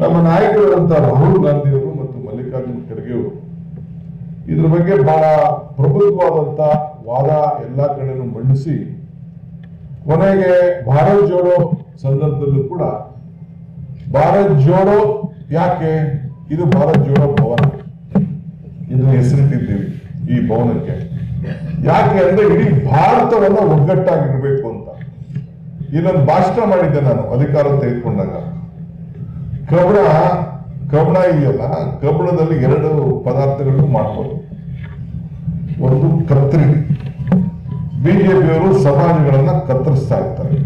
ನಮ್ಮ ನಾಯಕರಾದಂತ ರಾಹುಲ್ ಗಾಂಧಿಯವರು ಮತ್ತು ಮಲ್ಲಿಕಾರ್ಜುನ್ ಖರ್ಗೆ ಇದ್ರ ಬಗ್ಗೆ ಬಹಳ ಪ್ರಬುದ್ಧವಾದಂತ ವಾದ ಎಲ್ಲ ಕಡೆನೂ ಮಂಡಿಸಿ, ಕೊನೆಗೆ ಭಾರತ್ ಜೋಡೋ ಸಂದರ್ಭದಲ್ಲೂ ಕೂಡ ಭಾರತ್ ಜೋಡೋ ಯಾಕೆ? ಇದು ಭಾರತ್ ಜೋಡೋ ಭವನ. ಇದನ್ನ ಹೆಸರಿಟ್ಟಿದ್ದೀವಿ ಈ ಭವನಕ್ಕೆ. ಯಾಕೆ ಅಂದ್ರೆ ಇಡೀ ಭಾರತವನ್ನ ಒಗ್ಗಟ್ಟಾಗಿರ್ಬೇಕು ಅಂತ. ಇಲ್ಲೊಂದು ಭಾಷಣ ಮಾಡಿದ್ದೆ ನಾನು ಅಧಿಕಾರ ತೆಗೆದುಕೊಂಡಾಗ. ಕಬ್ಬಣ ಕಬ್ಬಣ ಇದೆಯಲ್ಲ ಕಬ್ಬಣದಲ್ಲಿ ಎರಡು ಪದಾರ್ಥಗಳನ್ನು ಮಾಡ್ಬೋದು. ಒಂದು ಕತ್ತರಿ ಬಿಜೆಪಿಯವರು ಸಮಾಜಗಳನ್ನ ಕತ್ತರಿಸ್ತಾ ಇರ್ತಾರೆ,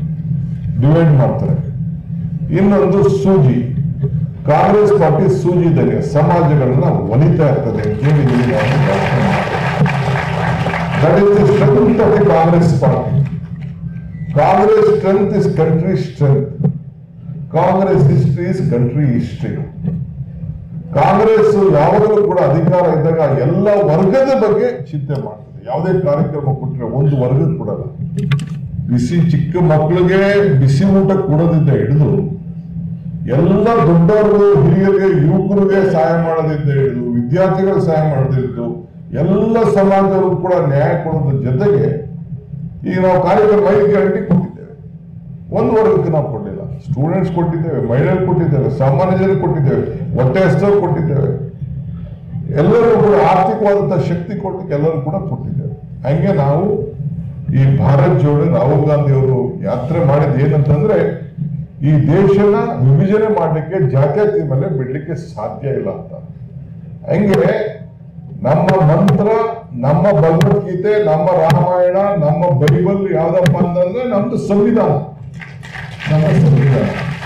ಡಿವೈಡ್ ಮಾಡ್ತಾರೆ. ಇನ್ನೊಂದು ಸೂಜಿ. ಕಾಂಗ್ರೆಸ್ ಪಾರ್ಟಿ ಸೂಜಿದಾಗ ಸಮಾಜಗಳನ್ನ ಒಲಿತಾ ಇರ್ತದೆ Congress party Congress strength is country strength Congress history is country history Congress ಯಾವಾಗಲೂ ಕೂಡ ಅಧಿಕಾರ ಇದ್ದಾಗ ಎಲ್ಲ ವರ್ಗದ ಬಗ್ಗೆ ಚಿಂತೆ ಮಾಡ್ತದೆ. ಯಾವುದೇ ಕಾರ್ಯಕ್ರಮ ಕೊಟ್ಟರೆ ಒಂದು ವರ್ಗದ ಕೊಡಲ್ಲ. ಬಿಸಿ ಚಿಕ್ಕ ಮಕ್ಕಳಿಗೆ ಬಿಸಿ ಊಟ ಕೊಡೋದಿಂದ ಹಿಡಿದು, ಎಲ್ಲ ದೊಡ್ಡವರು, ಹಿರಿಯರಿಗೆ, ಯುವಕರಿಗೆ ಸಹಾಯ ಮಾಡೋದಿಂದ ಹಿಡಿದು, ವಿದ್ಯಾರ್ಥಿಗಳು ಸಹಾಯ ಮಾಡೋದಿದ್ದು ಎಲ್ಲ ಸಮಾಜದವರು ಕೂಡ ನ್ಯಾಯ ಕೊಡೋದ್ರ ಜೊತೆಗೆ ಈಗ ನಾವು ಕಾರ್ಯಕ್ರಮ ಐದು ಕೊಟ್ಟಿದ್ದೇವೆ ಒಂದು ವರ್ಗಕ್ಕೆ ನಾವು ಕೊಟ್ಟಿಲ್ಲ ಸ್ಟೂಡೆಂಟ್ಸ್ ಕೊಟ್ಟಿದ್ದೇವೆ, ಮಹಿಳೆಯರು ಕೊಟ್ಟಿದ್ದೇವೆ ಸಾಮಾನ್ಯ ಜನರಿಗೆ ಕೊಟ್ಟಿದ್ದೇವೆ ಹೊಟ್ಟೆ ಹೆಸರು ಕೊಟ್ಟಿದ್ದೇವೆ. ಎಲ್ಲರೂ ಕೂಡ ಆರ್ಥಿಕವಾದಂತಹ ಶಕ್ತಿ ಕೊಟ್ಟು ಎಲ್ಲರೂ ಕೂಡ ಕೊಟ್ಟಿದ್ದೇವೆ. ಹಂಗೆ ನಾವು ಈ ಭಾರತ್ ಜೋಡೋ ರಾಹುಲ್ ಗಾಂಧಿ ಅವರು ಯಾತ್ರೆ ಮಾಡಿದ ಏನಂತಂದ್ರೆ, ಈ ದೇಶನ ವಿಭಜನೆ ಮಾಡಲಿಕ್ಕೆ ಜಾತ್ಯತೆ ಮೇಲೆ ಬಿಡ್ಲಿಕ್ಕೆ ಸಾಧ್ಯ ಇಲ್ಲ ಅಂತ. ಹಂಗೆ ನಮ್ಮ ಮಂತ್ರ, ನಮ್ಮ ಭಗವದ್ಗೀತೆ, ನಮ್ಮ ರಾಮಾಯಣ, ನಮ್ಮ ಬೈಬಲ್ ಯಾವ್ದಪ್ಪ ಅಂತಂದ್ರೆ ನಮ್ದು ಸಂವಿಧಾನ. ನಮ್ಮ ಸಂವಿಧಾನ